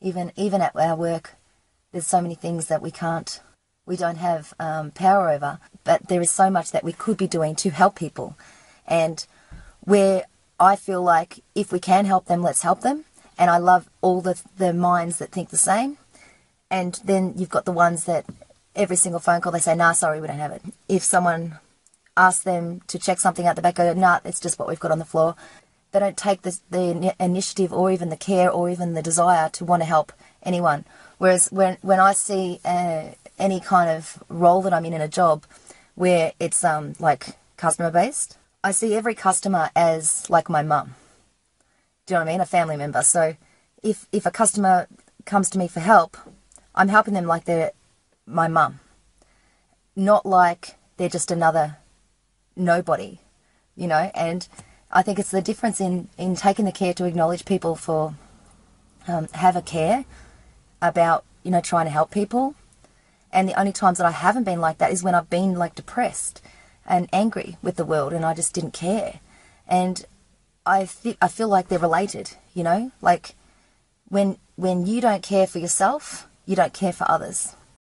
Even even at our work, there's so many things that we can't, we don't have um, power over. But there is so much that we could be doing to help people, and where I feel like if we can help them, let's help them. And I love all the the minds that think the same. And then you've got the ones that every single phone call they say, "Nah, sorry, we don't have it." If someone asks them to check something out the back, go, "Nah, it's just what we've got on the floor." They don't take the, the initiative or even the care or even the desire to want to help anyone. Whereas when when I see uh, any kind of role that I'm in in a job where it's um like customer based, I see every customer as like my mum. Do you know what I mean? A family member. So if if a customer comes to me for help, I'm helping them like they're my mum. Not like they're just another nobody, you know, and I think it's the difference in, in taking the care to acknowledge people for um, have a care about, you know, trying to help people. And the only times that I haven't been like that is when I've been like depressed and angry with the world and I just didn't care. And I, I feel like they're related, you know, like when, when you don't care for yourself, you don't care for others.